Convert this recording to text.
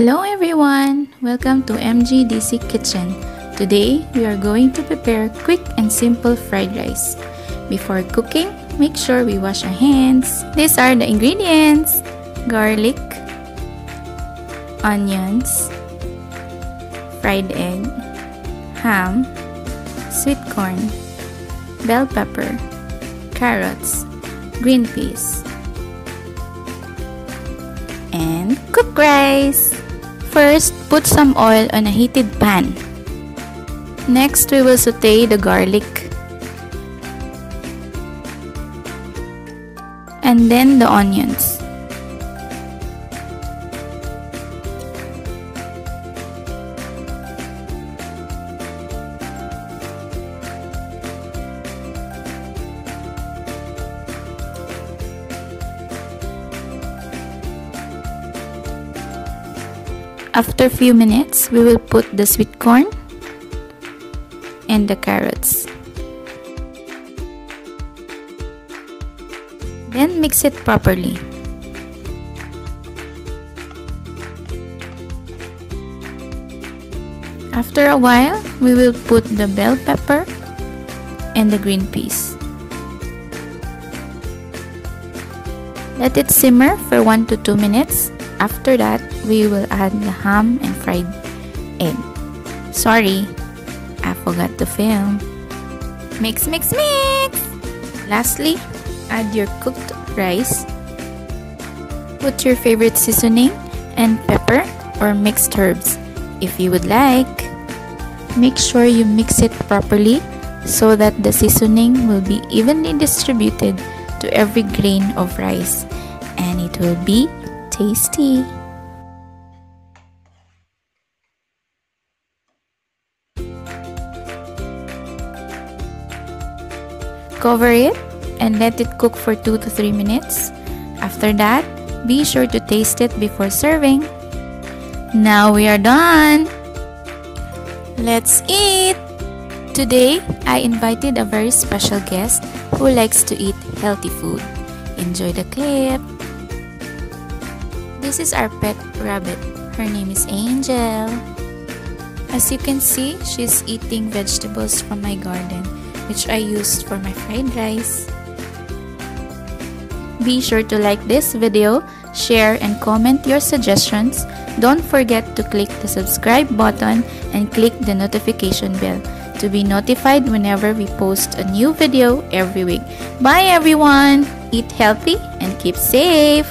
Hello everyone! Welcome to MJDC Kitchen. Today, we are going to prepare quick and simple fried rice. Before cooking, make sure we wash our hands. These are the ingredients. Garlic, onions, fried egg, ham, sweet corn, bell pepper, carrots, green peas, and cook rice. First, put some oil on a heated pan. Next, we will saute the garlic. And then the onions. After a few minutes, we will put the sweet corn and the carrots. Then mix it properly. After a while, we will put the bell pepper and the green peas. Let it simmer for 1 to 2 minutes after that, we will add the ham and fried egg. Sorry, I forgot to film. Mix, mix, mix! Lastly, add your cooked rice. Put your favorite seasoning and pepper or mixed herbs if you would like. Make sure you mix it properly so that the seasoning will be evenly distributed to every grain of rice and it will be tasty. Cover it and let it cook for 2 to 3 minutes. After that, be sure to taste it before serving. Now we are done! Let's eat! Today, I invited a very special guest who likes to eat healthy food. Enjoy the clip! This is our pet rabbit. Her name is Angel. As you can see, she's eating vegetables from my garden, which I used for my fried rice. Be sure to like this video, share and comment your suggestions. Don't forget to click the subscribe button and click the notification bell to be notified whenever we post a new video every week. Bye everyone! Eat healthy and keep safe!